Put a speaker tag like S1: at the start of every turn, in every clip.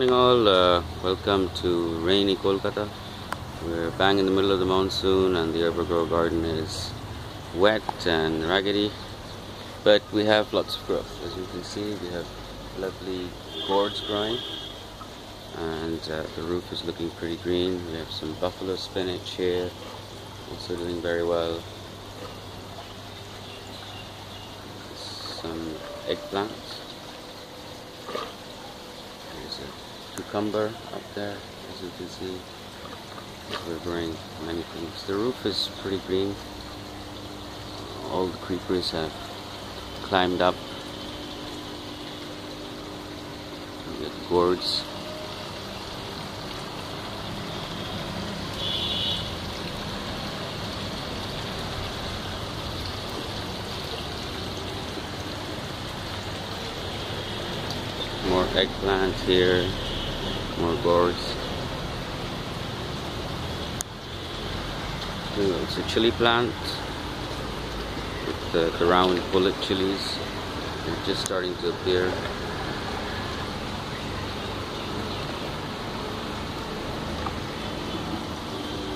S1: Morning all, uh, welcome to rainy Kolkata. We're bang in the middle of the monsoon and the Urban garden is wet and raggedy. But we have lots of growth. As you can see, we have lovely gourds growing. And uh, the roof is looking pretty green. We have some buffalo spinach here, also doing very well. Some eggplants cucumber up there as you can see. We're growing many things. The roof is pretty green. All the creepers have climbed up. We get gourds. More eggplant here more gourds. It's a chili plant with the, the round bullet chilies. They're just starting to appear.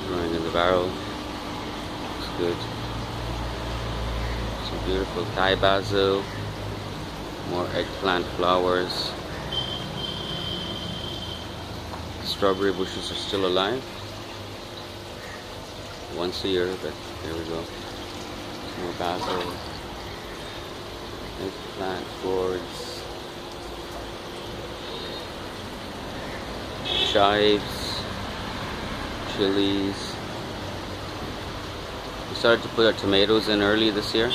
S1: Growing in the barrel. Looks good. Some beautiful Thai basil. More eggplant flowers strawberry bushes are still alive. Once a year, but there we go. More basil, eggplant gourds, chives, chilies. We started to put our tomatoes in early this year.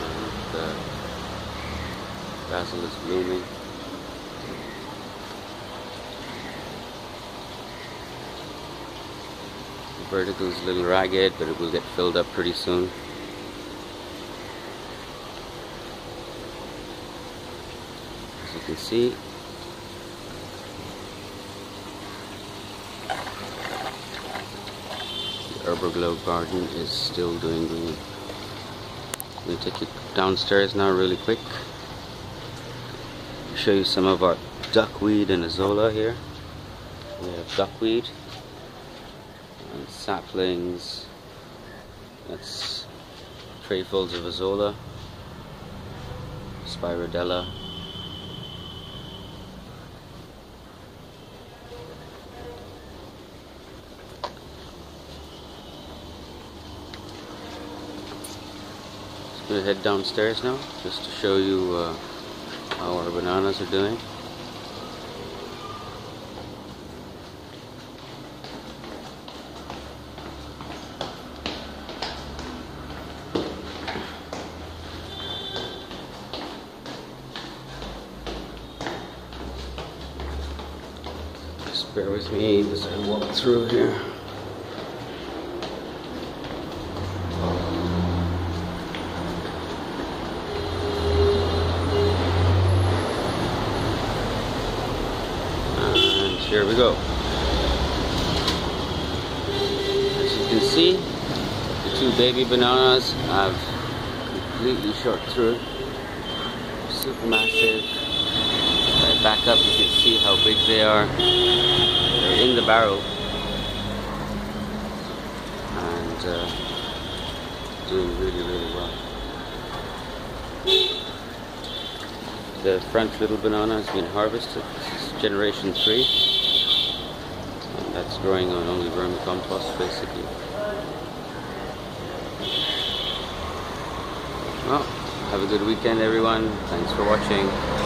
S1: And, uh, basil is blooming. Vertical is a little ragged, but it will get filled up pretty soon. As you can see, the Urban garden is still doing green. I'm going to take you downstairs now really quick. Show you some of our duckweed and azolla here. We have duckweed saplings. That's trayfuls of azolla, spirodela. Just gonna head downstairs now, just to show you uh, how our bananas are doing. Bear with me as I walk through here. And here we go. As you can see, the two baby bananas have completely shot through. Super massive back up, you can see how big they are. They're in the barrel. And uh, doing really, really well. The French little banana has been harvested. This is generation 3. And that's growing on only vermicompost basically. Well, have a good weekend everyone. Thanks for watching.